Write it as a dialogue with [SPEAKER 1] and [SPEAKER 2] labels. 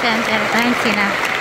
[SPEAKER 1] Thank you, Sina.